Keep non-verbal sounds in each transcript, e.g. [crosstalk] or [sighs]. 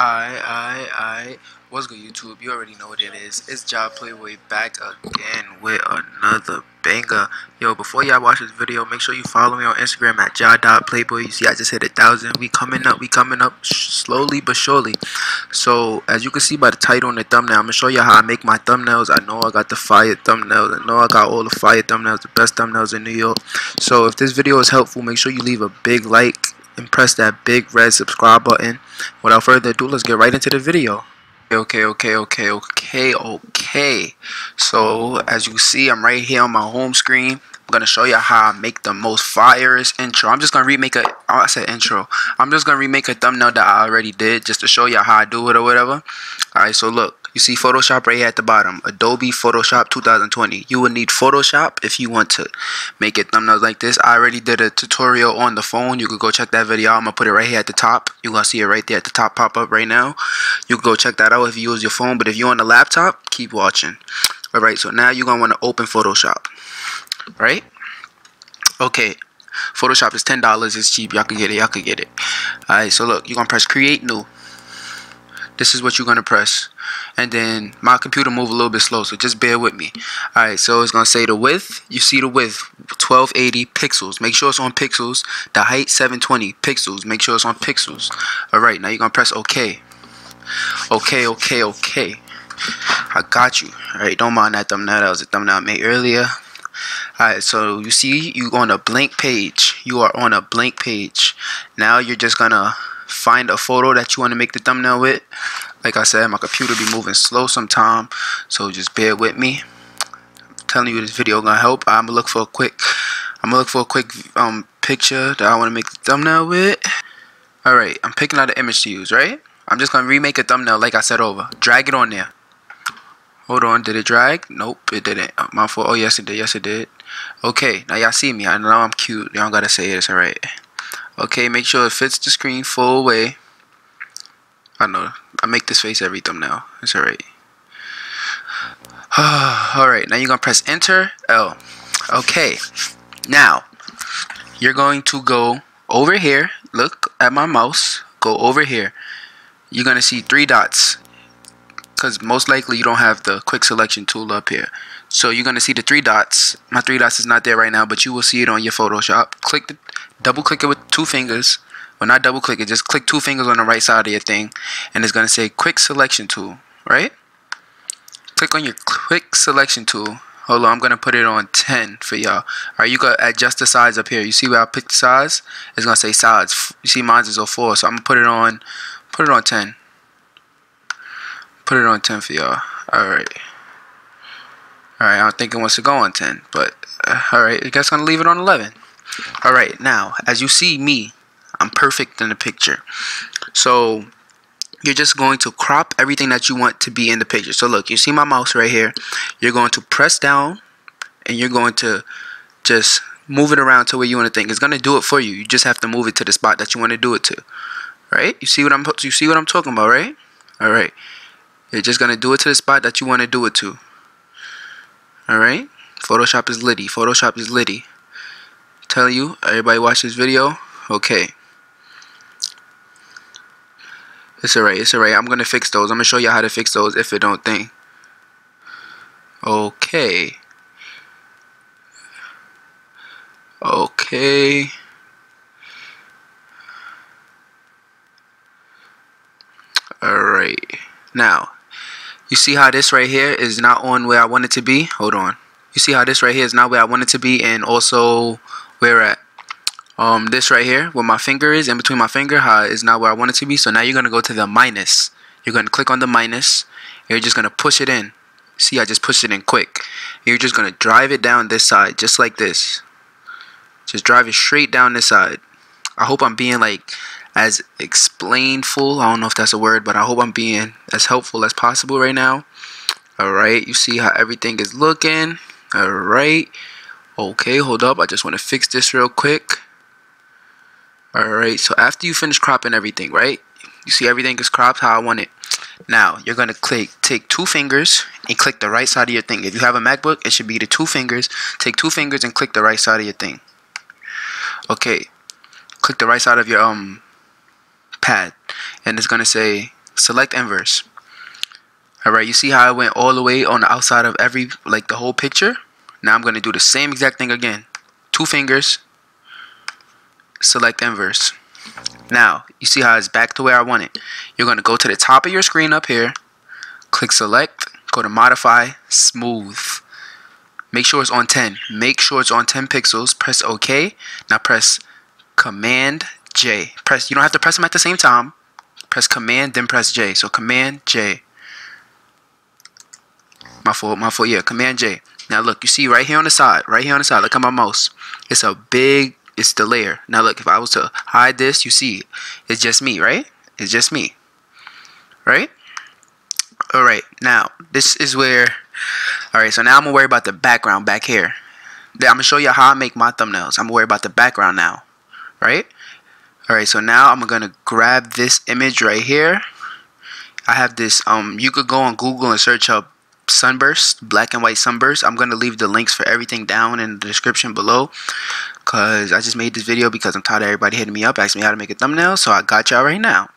Alright, alright, alright. What's good, YouTube? You already know what it is. It's Jah Playboy back again with another banger. Yo, before y'all watch this video, make sure you follow me on Instagram at jah.playboy. You see, I just hit a thousand. We coming up, we coming up slowly but surely. So, as you can see by the title and the thumbnail, I'm gonna show you how I make my thumbnails. I know I got the fire thumbnails. I know I got all the fire thumbnails, the best thumbnails in New York. So, if this video is helpful, make sure you leave a big like and press that big red subscribe button. Without further ado, let's get right into the video. Okay, okay, okay, okay, okay. So, as you see, I'm right here on my home screen. I'm gonna show you how I make the most fireest intro. I'm just gonna remake a, oh, I said intro. I'm just gonna remake a thumbnail that I already did just to show you how I do it or whatever. Alright, so look, you see Photoshop right here at the bottom. Adobe Photoshop 2020. You will need Photoshop if you want to make it thumbnails like this. I already did a tutorial on the phone. You could go check that video. I'm going to put it right here at the top. You're going to see it right there at the top pop up right now. You can go check that out if you use your phone. But if you're on the laptop, keep watching. Alright, so now you're going to want to open Photoshop. Right? Okay. Photoshop is $10. It's cheap. Y'all can get it. Y'all can get it. Alright, so look. You're going to press create new this is what you're gonna press. And then my computer move a little bit slow so just bear with me. Alright so it's gonna say the width. You see the width? 1280 pixels. Make sure it's on pixels. The height 720 pixels. Make sure it's on pixels. Alright now you're gonna press OK. Okay okay okay I got you. Alright don't mind that thumbnail. That was a thumbnail I made earlier. Alright, so you see you on a blank page. You are on a blank page. Now you're just gonna find a photo that you want to make the thumbnail with. Like I said, my computer be moving slow sometime, so just bear with me. I'm telling you this video gonna help. I'm gonna look for a quick I'm gonna look for a quick um picture that I want to make the thumbnail with. Alright, I'm picking out an image to use, right? I'm just gonna remake a thumbnail like I said over. Drag it on there. Hold on, did it drag? Nope, it didn't. Uh, my fault. Oh yes it did, yes it did. Okay, now y'all see me. I know I'm cute. Y'all gotta say it, it's alright. Okay, make sure it fits the screen full way. I know. I make this face every thumbnail. It's alright. [sighs] alright, now you're going to press Enter L. Okay. Now, you're going to go over here. Look at my mouse. Go over here. You're going to see three dots. Because most likely you don't have the quick selection tool up here. So you're going to see the three dots. My three dots is not there right now, but you will see it on your Photoshop. Click the double click it with two fingers. Well not double click it just click two fingers on the right side of your thing and it's going to say quick selection tool right? Click on your quick selection tool. Hold on I'm going to put it on 10 for y'all. Alright you got adjust the size up here. You see where I picked the size? It's going to say size. You see mine is 04 so I'm going to put it on put it on 10 put it on 10 for y'all alright alright I'm thinking wants to go on 10 but uh, alright you guys going to leave it on 11 Alright, now, as you see me, I'm perfect in the picture. So, you're just going to crop everything that you want to be in the picture. So look, you see my mouse right here. You're going to press down and you're going to just move it around to where you want to think. It's going to do it for you. You just have to move it to the spot that you want to do it to. Right? You see what I'm you see what I'm talking about, right? All right. You're just going to do it to the spot that you want to do it to. All right? Photoshop is litty. Photoshop is litty tell you, everybody watch this video. Okay. It's alright, it's alright. I'm gonna fix those. I'm gonna show you how to fix those if it don't think. Okay. Okay. Alright. Now, you see how this right here is not on where I want it to be? Hold on. You see how this right here is not where I want it to be and also where at? Um, this right here where my finger is in between my finger how is not where I want it to be. So now you're gonna go to the minus. You're gonna click on the minus. You're just gonna push it in. See I just pushed it in quick. You're just gonna drive it down this side just like this. Just drive it straight down this side. I hope I'm being like as explainful I don't know if that's a word but I hope I'm being as helpful as possible right now alright you see how everything is looking alright Okay, hold up. I just want to fix this real quick. Alright, so after you finish cropping everything, right? You see everything is cropped how I want it. Now, you're going to click, take two fingers and click the right side of your thing. If you have a MacBook, it should be the two fingers. Take two fingers and click the right side of your thing. Okay, click the right side of your um pad. And it's going to say select inverse. Alright, you see how I went all the way on the outside of every, like the whole picture? Now I'm going to do the same exact thing again. Two fingers, select inverse. Now, you see how it's back to where I want it. You're going to go to the top of your screen up here, click select, go to modify, smooth. Make sure it's on 10. Make sure it's on 10 pixels. Press OK. Now press Command J. Press. You don't have to press them at the same time. Press Command, then press J. So Command J. My fault. My fault. Yeah. Command J. Now look. You see right here on the side. Right here on the side. Look at my mouse. It's a big. It's the layer. Now look. If I was to hide this, you see, it's just me, right? It's just me. Right? Alright, now this is where Alright, so now I'm gonna worry about the background back here. I'm gonna show you how I make my thumbnails. I'm gonna worry about the background now. Right? Alright, so now I'm gonna grab this image right here. I have this um you could go on Google and search up sunburst, black and white sunburst. I'm gonna leave the links for everything down in the description below. Cause I just made this video because I'm tired of everybody hitting me up asking me how to make a thumbnail. So I got y'all right now.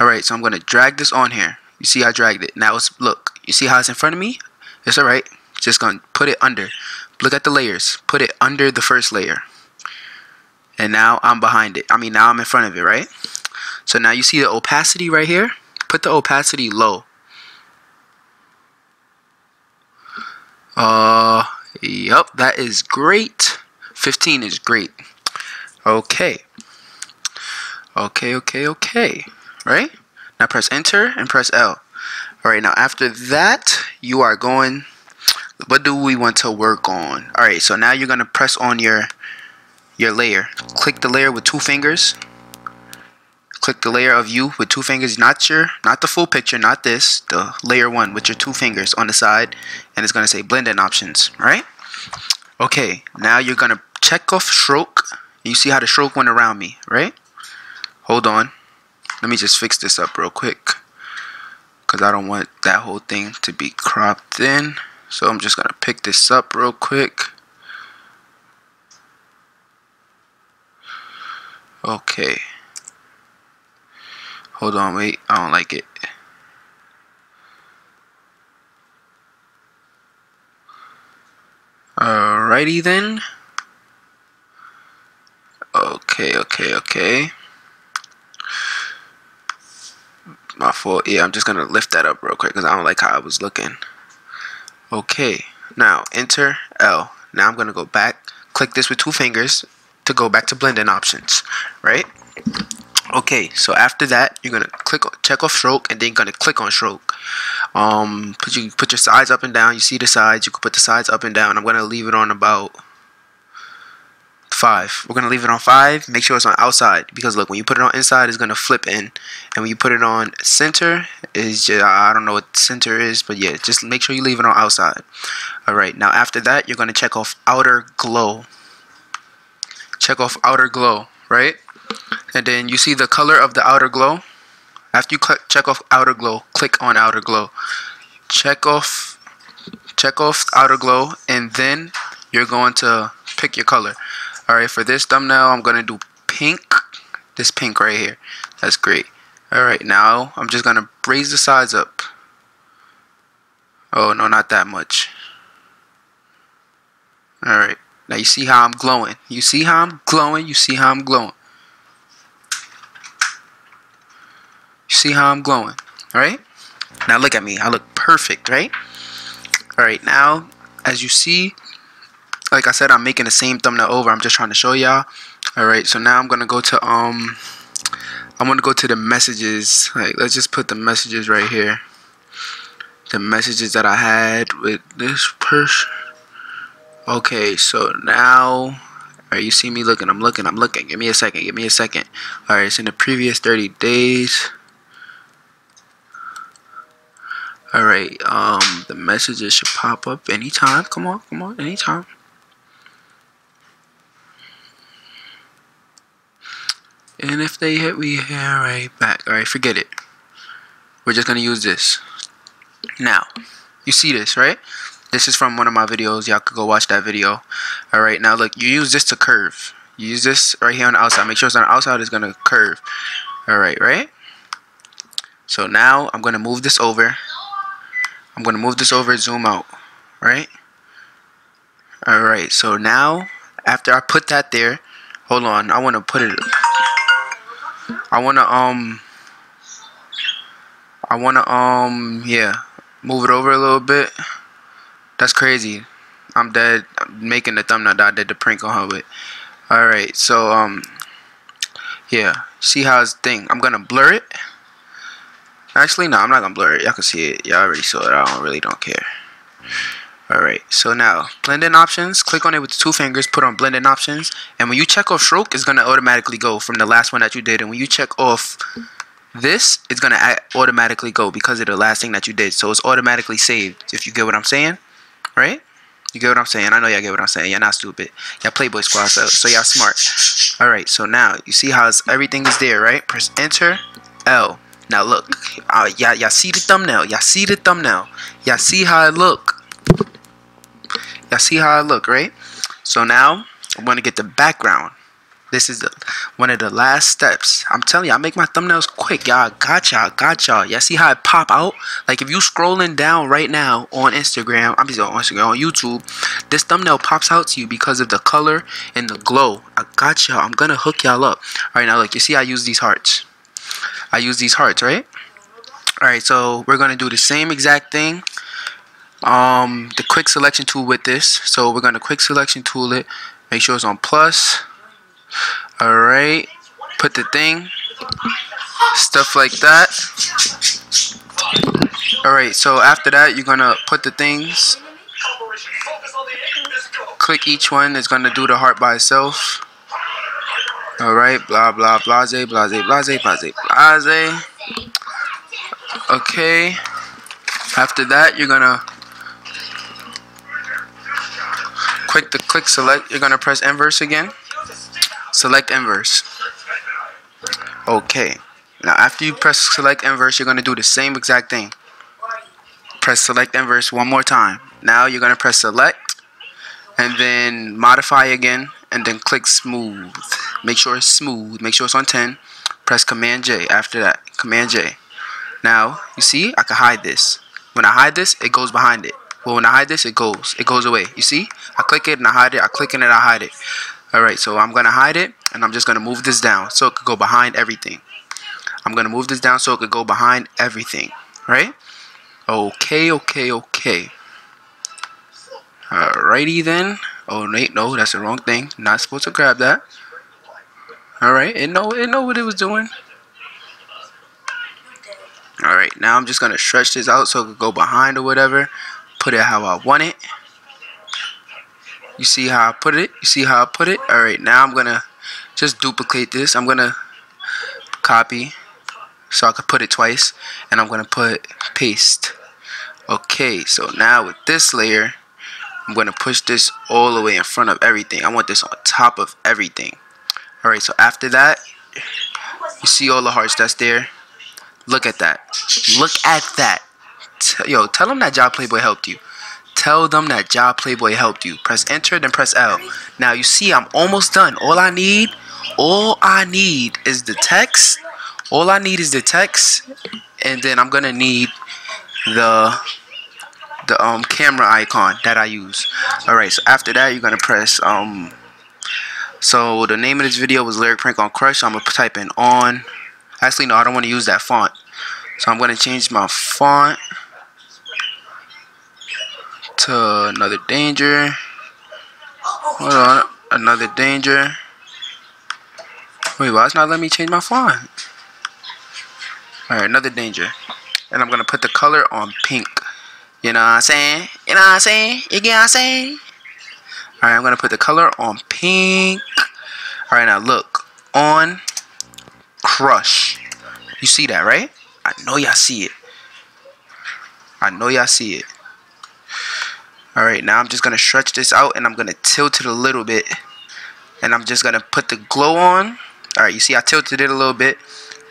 Alright, so I'm gonna drag this on here. You see I dragged it. Now it's look. You see how it's in front of me? It's alright. Just gonna put it under. Look at the layers. Put it under the first layer. And now I'm behind it. I mean now I'm in front of it, right? So now you see the opacity right here? Put the opacity low. Uh yep, that is great. 15 is great. Okay. Okay, okay, okay. Right? Now press enter and press L. Alright, now after that, you are going, what do we want to work on? Alright, so now you're going to press on your, your layer. Click the layer with two fingers. Click the layer of you with two fingers, not your, not the full picture, not this, the layer one with your two fingers on the side. And it's to say blending options, right? Okay, now you're to check off stroke. You see how the stroke went around me, right? Hold on. Let me just fix this up real quick. Because I don't want that whole thing to be cropped in. So I'm just to pick this up real quick. Okay. Hold on, wait. I don't like it. Alrighty then. Okay, okay, okay. my fault. Yeah, I'm just gonna lift that up real quick because I don't like how I was looking. Okay, now enter L. Now I'm gonna go back, click this with two fingers to go back to blending options, right? Okay, so after that, you're gonna click check off stroke and then you're gonna click on stroke. Um, put you put your sides up and down. You see the sides. You can put the sides up and down. I'm gonna leave it on about five. We're gonna leave it on five. Make sure it's on outside because look, when you put it on inside, it's gonna flip in, and when you put it on center, is just I don't know what center is, but yeah, just make sure you leave it on outside. All right. Now after that, you're gonna check off outer glow. Check off outer glow, right? And then you see the color of the outer glow. After you check off outer glow, click on outer glow. Check off check off outer glow and then you're going to pick your color. Alright, for this thumbnail, I'm to do pink. This pink right here. That's great. Alright, now I'm just to raise the size up. Oh, no, not that much. Alright, now you see how I'm glowing. You see how I'm glowing? You see how I'm glowing? See how I'm glowing? Alright? Now look at me. I look perfect, right? Alright, now, as you see, like I said, I'm making the same thumbnail over. I'm just trying to show y'all. Alright, so now I'm to go to, um, I'm to go to the messages. Like, let's just put the messages right here. The messages that I had with this person. Okay, so now, alright, you see me looking. I'm looking, I'm looking. Give me a second, give me a second. Alright, it's in the previous 30 days. Alright, um, the messages should pop up anytime. Come on, come on, anytime. And if they hit, we hit right back. Alright, forget it. We're just to use this. Now, you see this, right? This is from one of my videos. Y'all could go watch that video. Alright, now look, you use this to curve. You use this right here on the outside. Make sure it's on the outside, it's to curve. Alright, right? So now I'm gonna move this over. I'm gonna move this over, zoom out, right? All right. So now after I put that there, hold on. I wanna put it. I wanna um. I wanna um yeah move it over a little bit. That's crazy. I'm dead. I'm making the thumbnail that I did the prank on her with. Alright, so um yeah. See how it's thing. I'm gonna blur it. Actually no, I'm not gonna blur it. Y'all can see it. Y'all already saw it. I don't really don't care. Alright, so now blending options, click on it with two fingers, put on blending options, and when you check off stroke, it's gonna automatically go from the last one that you did. And when you check off this it's gonna automatically go because of the last thing that you did. So it's automatically saved if you get what I'm saying right? You get what I'm saying? I know y'all get what I'm saying. Y'all not stupid. Y'all playboy squad so, so y'all smart. Alright so now you see how everything is there right? Press enter L now look uh, y'all, y'all see the thumbnail y'all see the thumbnail y'all see how I look y'all see how I look right so now I'm gonna get the background this is the, one of the last steps. I'm telling you, I make my thumbnails quick. Y'all got y'all, got y'all. Y'all see how it pop out? Like if you scrolling down right now on Instagram, I'm just on Instagram, on YouTube, this thumbnail pops out to you because of the color and the glow. I got y'all. I'm gonna hook y'all up. All right, now look, you see I use these hearts. I use these hearts, right? All right, so we're gonna do the same exact thing. Um, the quick selection tool with this. So we're gonna quick selection tool it. Make sure it's on plus Alright. Put the thing. Stuff like that. Alright, so after that, you're going to put the things. Click each one. It's going to do the heart by itself. Alright, blah, blah, blase, blase, blase, blase, blase. Okay. After that, you're to click the click select. You're to press inverse again. Select inverse. Okay. Now after you press select inverse, you're to do the same exact thing. Press select inverse one more time. Now you're to press select and then modify again and then click smooth. Make sure it's smooth. Make sure it's on 10. Press command J after that. Command J. Now, you see, I can hide this. When I hide this, it goes behind it. Well, when I hide this, it goes. It goes away. You see? I click it and I hide it. I click it and I hide it. Alright, so I'm going to hide it, and I'm just going to move this down so it could go behind everything. I'm going to move this down so it could go behind everything, right? Okay, okay, okay. Alrighty then. Oh, wait, no, that's the wrong thing. Not supposed to grab that. Alright, it know, it know what it was doing. Alright, now I'm just going to stretch this out so it could go behind or whatever. Put it how I want it. You see how I put it? You see how I put it? Alright, now I'm going to just duplicate this. I'm going to copy so I could put it twice. And I'm going to put paste. Okay, so now with this layer, I'm going to push this all the way in front of everything. I want this on top of everything. Alright, so after that, you see all the hearts that's there? Look at that. Look at that. Yo, tell them that Jah Playboy helped you. Tell them that Jah Playboy helped you. Press enter, then press L. Now you see I'm almost done. All I need, all I need is the text. All I need is the text. And then I'm gonna need the the um camera icon that I use. Alright, so after that you're gonna press um so the name of this video was Lyric Prank on Crush. So I'm gonna type in on. Actually no, I don't want to use that font. So I'm gonna change my font to another danger. Hold on, another danger. Wait, why it's not letting me change my font? Alright, another danger. And I'm gonna put the color on pink. You know what I'm saying? You know what I'm saying? You get what I'm saying? Alright, I'm gonna put the color on pink. Alright, now look. On crush. You see that, right? I know y'all see it. I know y'all see it. Alright, now I'm just going to stretch this out and I'm going to tilt it a little bit. And I'm just going to put the glow on. Alright, you see I tilted it a little bit.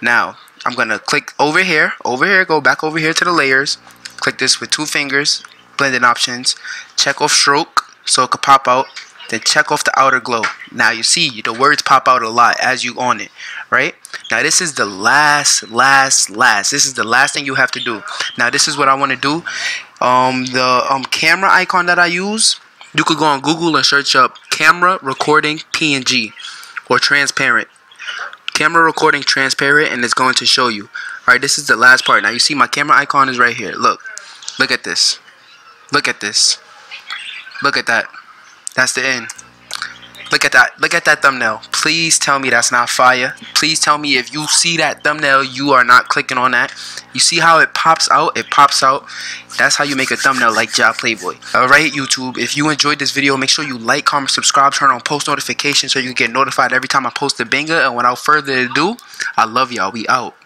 Now, I'm going to click over here. Over here, go back over here to the layers. Click this with two fingers. Blending options. Check off stroke so it could pop out. Then check off the outer glow. Now you see the words pop out a lot as you on it. right? Now this is the last, last, last. This is the last thing you have to do. Now this is what I want to do. Um, the um camera icon that I use, you could go on Google and search up camera recording PNG or transparent. Camera recording transparent, and it's going to show you. All right, this is the last part. Now you see my camera icon is right here. Look, look at this. Look at this. Look at that. That's the end. Look at that. Look at that thumbnail. Please tell me that's not fire. Please tell me if you see that thumbnail, you are not clicking on that. You see how it pops out? It pops out. That's how you make a thumbnail like Jah Playboy. Alright, YouTube. If you enjoyed this video, make sure you like, comment, subscribe, turn on post notifications so you can get notified every time I post a banger. And without further ado, I love y'all. We out.